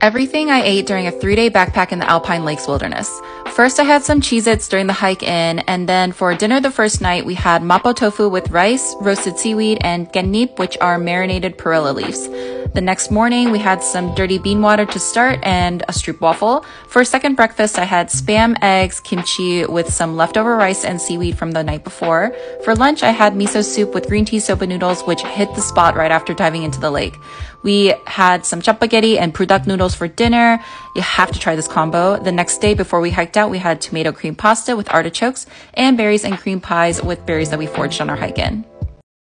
Everything I ate during a three day backpack in the Alpine Lakes Wilderness. First, I had some Cheez Its during the hike in, and then for dinner the first night, we had mapo tofu with rice, roasted seaweed, and kkaennip, which are marinated perilla leaves. The next morning, we had some dirty bean water to start and a stroopwafel. For second breakfast, I had spam, eggs, kimchi with some leftover rice and seaweed from the night before. For lunch, I had miso soup with green tea soba noodles, which hit the spot right after diving into the lake. We had some chapaghetti and buldak noodles for dinner. You have to try this combo. The next day, before we hiked out, we had tomato cream pasta with artichokes and berries and cream pies with berries that we foraged on our hike in.